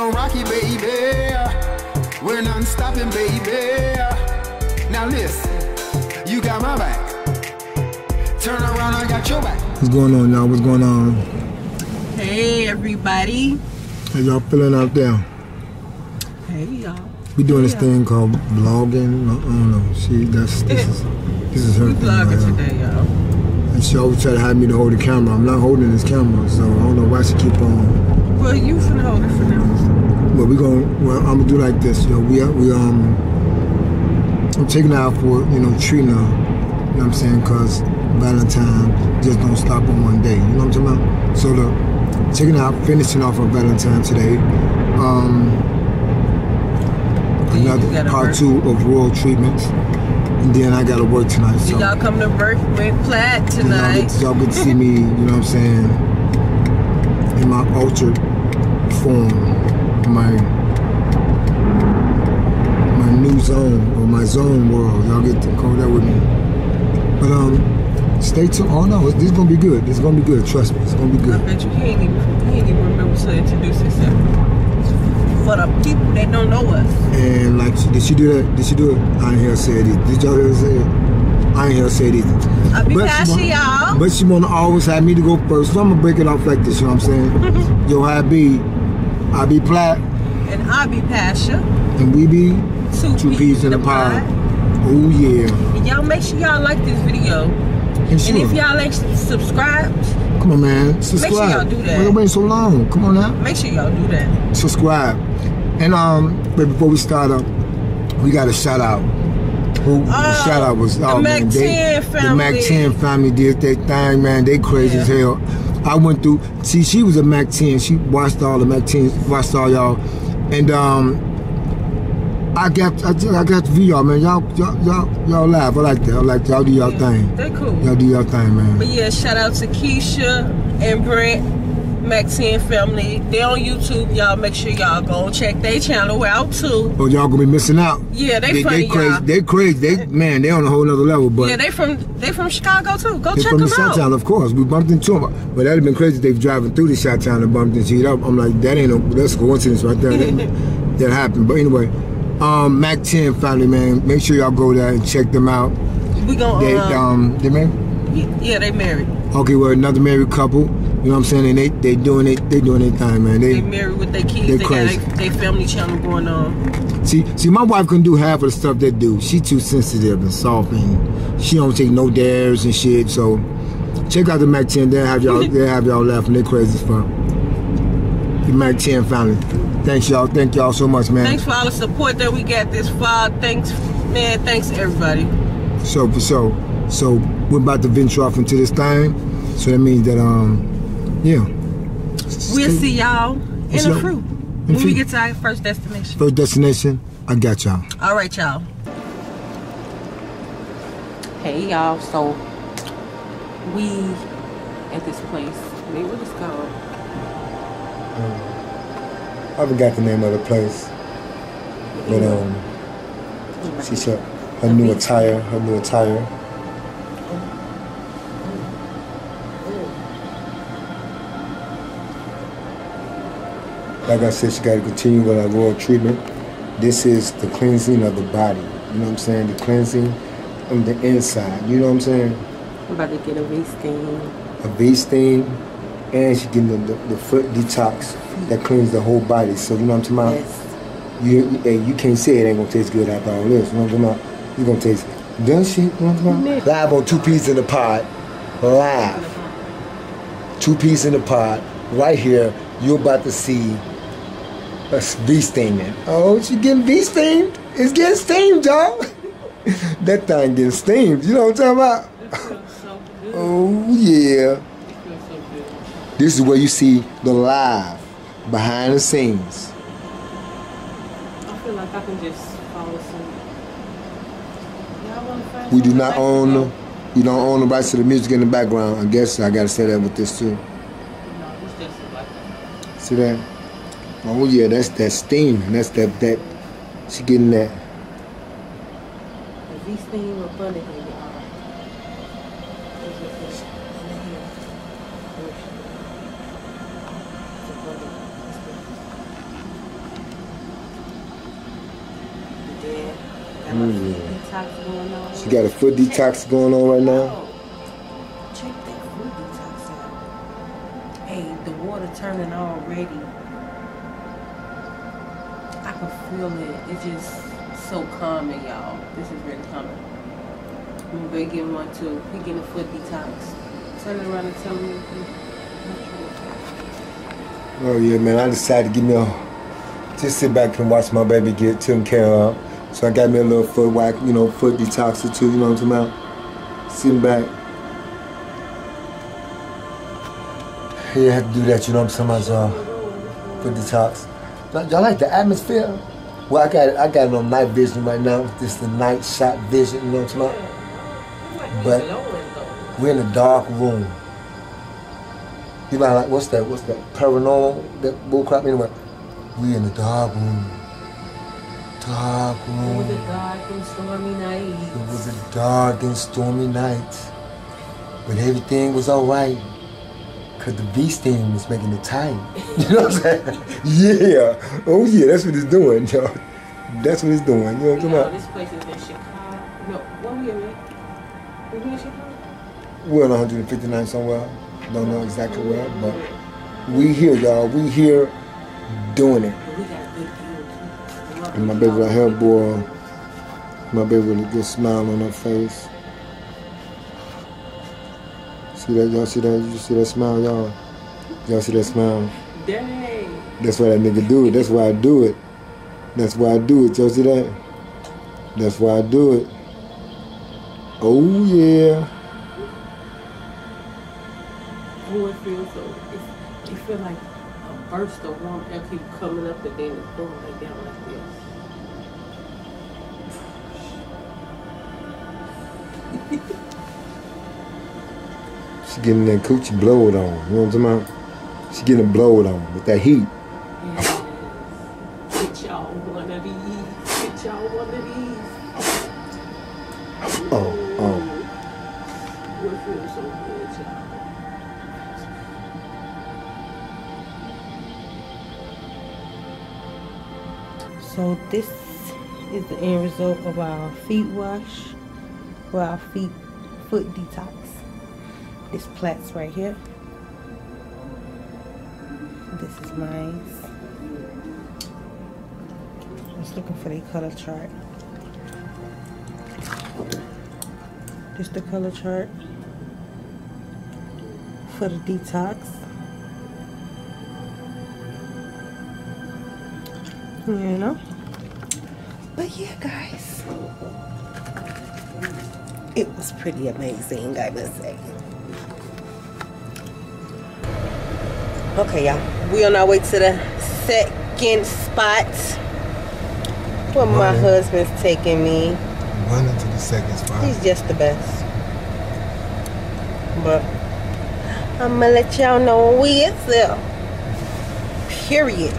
gon' rock it, baby. We're non stopping, baby. Now listen, you got my back. Turn around, I got your back. What's going on, y'all? What's going on? Hey everybody. How y'all feeling out there? Hey y'all. We doing this thing called vlogging. I don't know. She that's this is this is her We thing. right vlogging here. today, y'all. And she always try to have me to hold the camera. I'm not holding this camera, so I don't know why she keep on. Well, you finna hold it for now. We going well. I'm gonna do like this, yo. We we um. I'm taking out for you know treating her. You know what I'm saying? Cause Valentine just don't stop on one day. You know what I'm talking about? So the taking out, finishing off on Valentine today. Um. Another part work. two of royal treatments, and then I gotta work tonight. So Y'all come to Birth with y'all tonight. y'all get to see me. You know what I'm saying? In my altered form, my my new zone or my zone world. Y'all get to come that with me. But um, stay tuned. Oh no, this is gonna be good. This is gonna be good. Trust me, it's gonna be good. I bet you he ain't even he ain't even remember to introduce himself. For the people that don't know us. And like, did she do that? Did she do it? I ain't hear her say it. Either. Did y'all hear her say it? I ain't hear her say it either. I'll be But she wanna- y'all. But she wanna always have me to go first. So I'm gonna break it off like this, you know what I'm saying? Yo, I be, I be Plat, And I'll be Pasha. and we be Two, two peas in a pod. Oh yeah. And y'all make sure y'all like this video. And And if y'all like subscribe, Come on, man. Subscribe. Make sure y'all do that. Why you waiting so long? Come on now. make sure y'all do that. Subscribe. And um, but before we start up, we got a shout out. Who the Oh, shout out was the oh Mac man, they, 10 the Mac family. 10 family did their thing, man. They crazy as hell. I went through. See, she was a Mac 10. She watched all the Mac 10s, watched all y'all, and um, I got I, I got to view y'all, man. Y'all y'all y'all y'all laugh. I like that. I like y'all do y'all thing. They cool. Y'all do y'all thing, man. But yeah, shout out to Keisha and Brent, Mac 10 family. They on YouTube. Y'all make sure y'all go check their channel out too. Oh, y'all gonna be missing out. Yeah, they, They, funny, they crazy. y'all. They crazy. They man, they on a whole nother level. But yeah, they from they from Chicago too. Go check from them Shot out. Town, of course. We bumped into them. But that'd have been crazy if they driving through the Shot Town and bumped into you. I'm like, that ain't no, that's a coincidence right there. that, that happened. But anyway, um, Mac 10 family, man, make sure y'all go there and check them out. We gonna They, uh, um, they married? yeah, they married. Okay, well, another married couple. You know what I'm saying? And they, they doing it, they doing their thing, man. They They, married with their kids. they They, crazy. got their family channel going on. see, see, my wife can do half of the stuff they do. She too sensitive and soft, and she don't take no dares and shit. So, check out the Mac 10. They'll have y'all, they'll have y'all laughing. They crazy as fuck. The Mac 10 family. Thanks y'all. Thank y'all so much, man. Thanks for all the support that we got this far. Thanks, man. Thanks everybody. So for so, so we're about to venture off into this thing. So that means that um, yeah. We'll see y'all in What's the fruit In when we get to our first destination. First destination, I got y'all. All right, y'all. Hey, y'all. So we at this place. Wait, what is it called? I forgot the name of the place, but um, she said her new attire, her new attire. Like I said, she got to continue with her royal treatment. This is the cleansing of the body. You know what I'm saying? The cleansing of the inside. You know what I'm saying? I'm about to get a V steam. a sting, and she getting the, the, the foot detox that cleans the whole body. So you know what I'm talking about? Yes. You, you, you can't say it ain't gonna taste good after all this. You know what I'm talking about? It's gonna taste does she? You know what I'm talking about? Live on two peas in the pod. Live. Two peas in the pod. Right here, you're about to see a V steaming. Oh, she getting V steamed. It's getting steamed, y'all. that thing getting steamed. You know what I'm talking about? Oh yeah. This is where you see the live behind the scenes. I feel like I can just fall asleep. Y'all wanna find We do not own to the, we don't own the rights to the music in the background. I guess I gotta say that with this too. No, it's just like that. See that? Oh yeah, that's that steam. That's that that she getting that. The V steam up under here, y'all. It's just this under here. It's up under. It's good. Yeah. Got Mm. foot detox going on. She got a foot detox going on right now. Check that foot detox out. Hey, the water turning already. I feel it. It's just so calming, y'all. This is really calming. I'm gonna get one too. He getting a foot detox. Turn around and tell me. Oh yeah, man. I decided to give me a just sit back and watch my baby get taken care of. So I got me a little foot whack, you know, foot detox two, you know what I'm talking about? Sitting back. Yeah, I have to do that, you know what I'm talking about, y'all. Foot detox. Y'all- like the atmosphere? Well, I got it, I got it on night vision right now. This the night shot vision, you know what I'm talking about? But- We're in a dark room. You know, like what's that? What's that? Paranormal? That bullcrap. Anyway, we in the dark room. Dark room. It was a dark and stormy night. It was a dark and stormy night, but everything was all right. Cause the V steam is making it tight. You know what I'm saying? Yeah. Oh yeah, that's what it's doing, yo. That's what it's doing. You know what I'm Y'all, talking this place is in Chicago. No, what we in? We in Chicago? We're on 159 somewhere. Don't know exactly where, mm-hmm. but we here, y'all. We here doing it. But we got a good view too. And my baby right here, boy, my baby with a good smile on her face. See that, y'all see that? You see that smile, y'all? Y'all see that smile? Dang. That's why that nigga do it. That's why I do it. That's why I do it. Y'all see that? That's why I do it. Oh yeah. Oh, it feels so. It, it feel like a burst of warm air keep coming up and then it's going like down like this. She getting that coochie blowed on. You know what I'm talking about? She getting it blowed on with that heat. Yes. Get y'all one of these. Get y'all one of these. Oh, oh. It feels so good, y'all. So this is the end result of our feet wash, or our feet foot detox. This plaits right here. This is. I was looking for the color chart. This the color chart for the detox. You know? But yeah, guys. It was pretty amazing, I must say. Okay, y'all. We on our way to the second spot where my husband's taking me. Running to the second spot. He's just the best. But I'm gonna let y'all know when we get there. Period.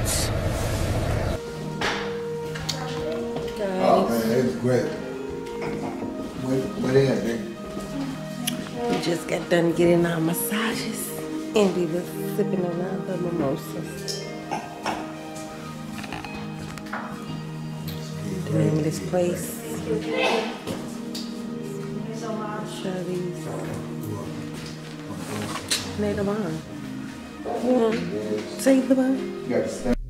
Oh man, it was great. Where, where they we just got done getting our massages we was sipping on the mimosas. The name of this place. Shirley's. Save the wine. You got to stand. It's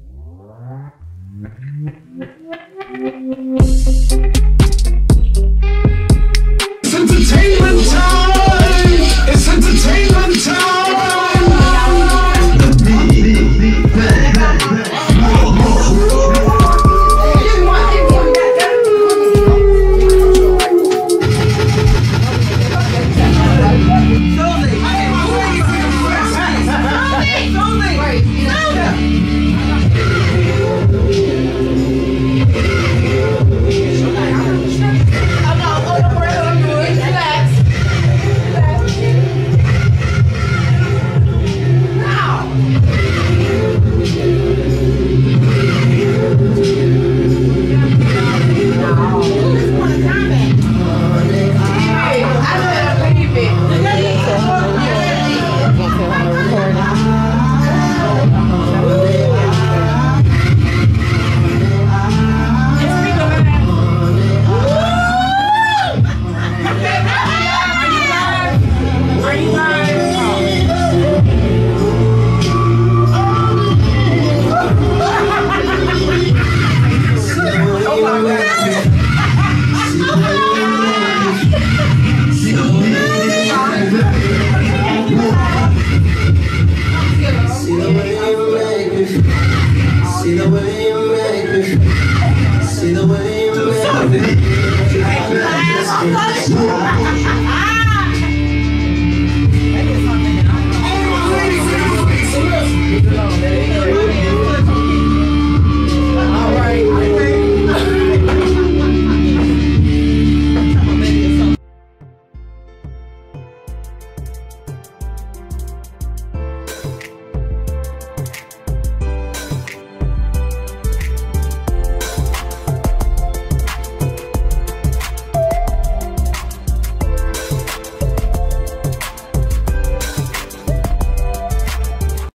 the way you make me feel. See the way you make me feel.